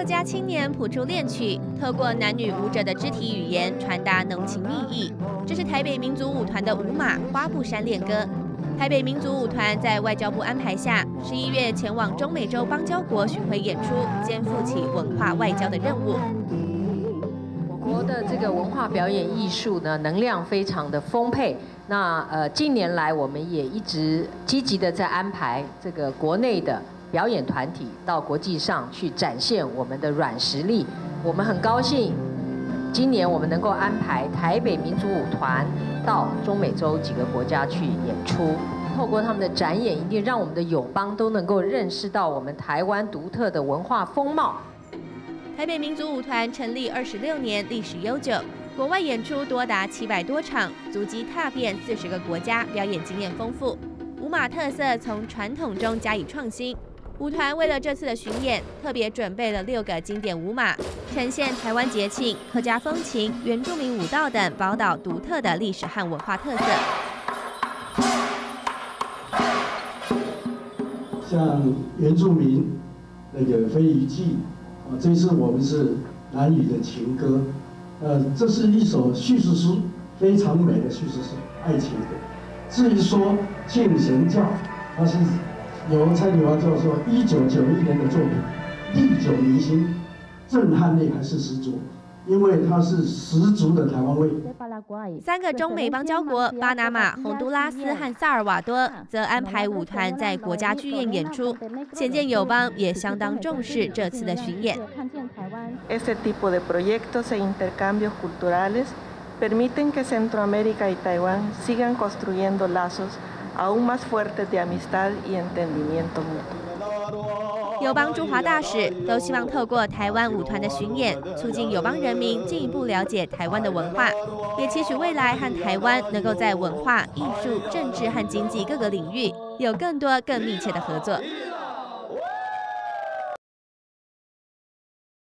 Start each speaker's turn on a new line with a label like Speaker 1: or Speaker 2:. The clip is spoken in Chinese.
Speaker 1: 客家青年谱出恋曲，透过男女舞者的肢体语言传达浓情蜜意。这是台北民族舞团的舞马花布山恋歌。台北民族舞团在外交部安排下，十一月前往中美洲邦交国巡回演出，肩负起文化外交的任务。
Speaker 2: 我国的这个文化表演艺术呢，能量非常的丰沛。那呃，近年来我们也一直积极的在安排这个国内的表演团体到国际上去展现我们的软实力。我们很高兴，今年我们能够安排台北民族舞团到中美洲几个国家去演出。透过他们的展演，一定让我们的友邦都能够认识到我们台湾独特的文化风貌。
Speaker 1: 台北民族舞团成立二十六年，历史悠久。国外演出多达七百多场，足迹踏遍四十个国家，表演经验丰富。舞马特色从传统中加以创新。舞团为了这次的巡演，特别准备了六个经典舞马，呈现台湾节庆、客家风情、原住民舞蹈等宝岛独特的历史和文化特色。
Speaker 3: 像原住民那个飞鱼记啊，这次我们是南语的情歌。呃，这是一首叙事诗，非常美的叙事诗，爱情的。至于说敬神教，它是由蔡丽华教授一九九一年的作品，历久弥新，震撼力还是十足。因为它是十足的台湾味。
Speaker 1: 三个中美邦交国巴拿马、洪都拉斯和萨尔瓦多则安排舞团在国家剧院演出，显见友邦也相当重视这次的巡演。
Speaker 4: Este tipo de proyectos e intercambios culturales permiten que Centroamérica y Taiwán sigan construyendo lazos aún más fuertes de amistad y entendimiento mutuo.
Speaker 1: 友邦驻华大使都希望透过台湾舞团的巡演，促进友邦人民进一步了解台湾的文化，也期许未来和台湾能够在文化、艺术、政治和经济各个领域有更多更密切的合作。